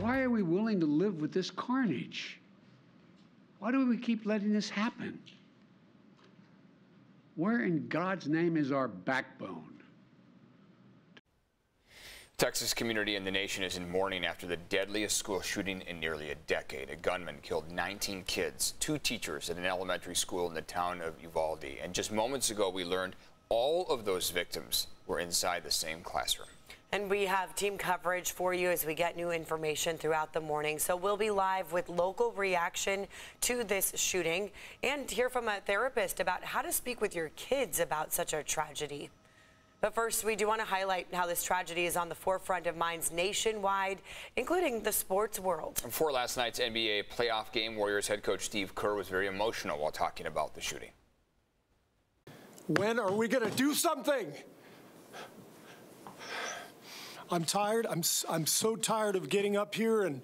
Why are we willing to live with this carnage? Why do we keep letting this happen? Where in God's name is our backbone? Texas community and the nation is in mourning after the deadliest school shooting in nearly a decade. A gunman killed 19 kids, two teachers at an elementary school in the town of Uvalde. And just moments ago, we learned all of those victims were inside the same classroom. And we have team coverage for you as we get new information throughout the morning. So we'll be live with local reaction to this shooting and hear from a therapist about how to speak with your kids about such a tragedy. But first, we do want to highlight how this tragedy is on the forefront of minds nationwide, including the sports world. Before last night's NBA playoff game, Warriors head coach Steve Kerr was very emotional while talking about the shooting. When are we going to do something? I'm tired. I'm, I'm so tired of getting up here and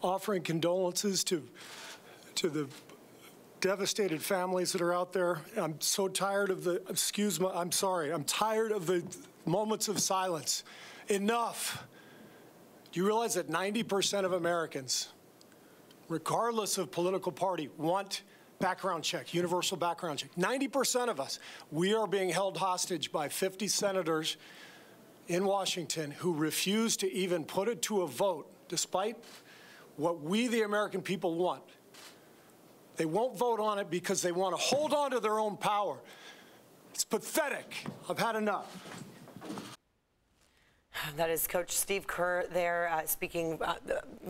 offering condolences to, to the devastated families that are out there. I'm so tired of the, excuse me, I'm sorry, I'm tired of the moments of silence. Enough. Do you realize that 90% of Americans, regardless of political party, want background check, universal background check? 90% of us, we are being held hostage by 50 senators in Washington who refuse to even put it to a vote, despite what we, the American people, want. They won't vote on it because they want to hold on to their own power. It's pathetic. I've had enough. That is Coach Steve Kerr there uh, speaking uh,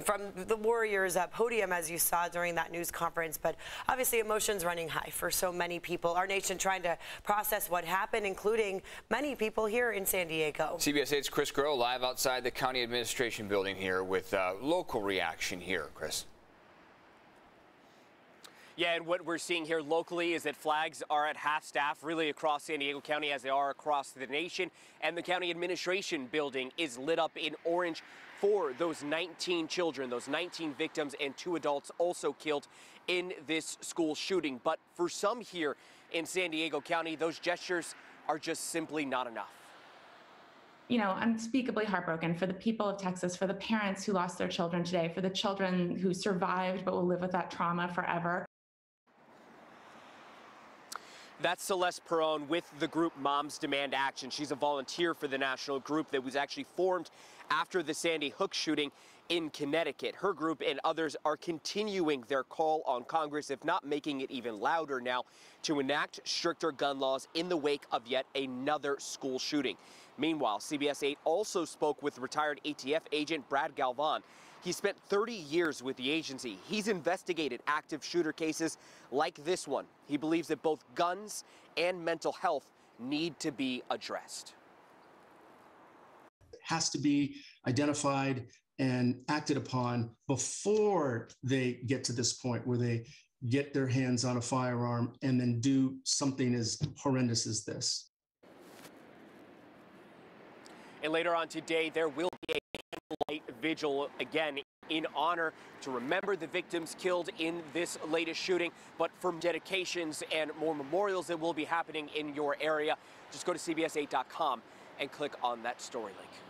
from the Warriors uh, podium, as you saw during that news conference. But obviously, emotions running high for so many people. Our nation trying to process what happened, including many people here in San Diego. CBS 8's Chris Grow live outside the county administration building here with uh, local reaction here, Chris. Yeah, and what we're seeing here locally is that flags are at half staff really across San Diego County as they are across the nation. And the county administration building is lit up in orange for those 19 children, those 19 victims and two adults also killed in this school shooting. But for some here in San Diego County, those gestures are just simply not enough you know, unspeakably heartbroken for the people of Texas, for the parents who lost their children today, for the children who survived but will live with that trauma forever. That's Celeste Perron with the group Moms Demand Action. She's a volunteer for the national group that was actually formed after the Sandy Hook shooting in Connecticut. Her group and others are continuing their call on Congress, if not making it even louder now, to enact stricter gun laws in the wake of yet another school shooting. Meanwhile, CBS 8 also spoke with retired ATF agent Brad Galvan. He spent 30 years with the agency. He's investigated active shooter cases like this one. He believes that both guns and mental health need to be addressed. It has to be identified and acted upon before they get to this point where they get their hands on a firearm and then do something as horrendous as this. And later on today, there will be a candlelight vigil again in honor to remember the victims killed in this latest shooting, but from dedications and more memorials that will be happening in your area. Just go to CBS8.com and click on that story link.